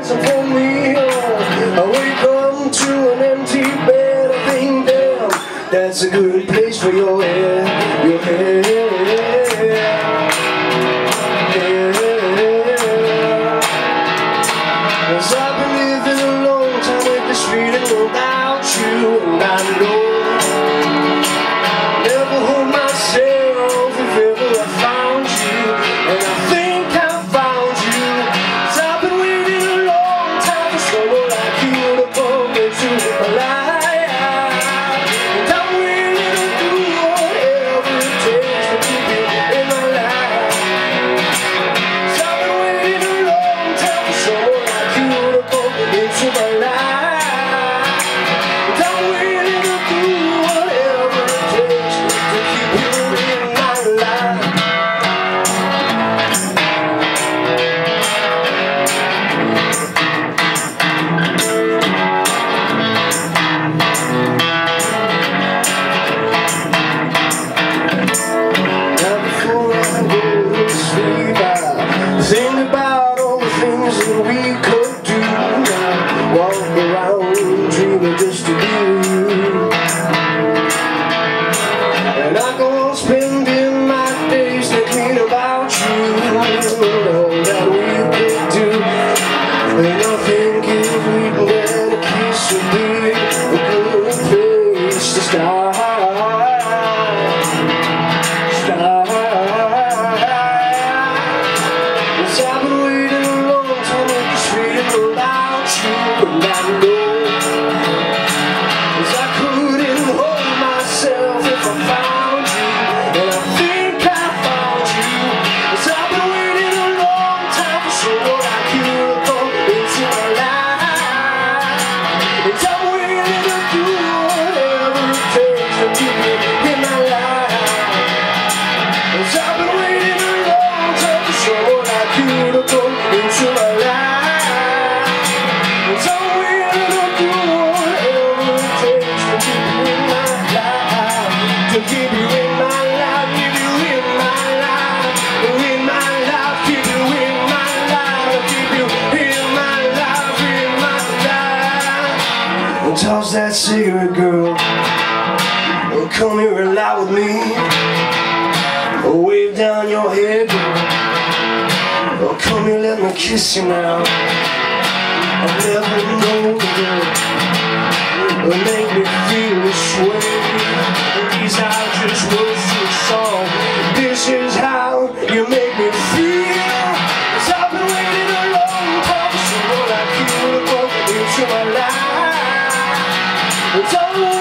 glance for me. I wake up to an empty bed I think, damn, that's a good place for your head Your head. Cause I've been Coming up. Toss that cigarette, girl. Oh, come here and lie with me. Oh, wave down your head, girl. Oh, come here, let me kiss you now. it's.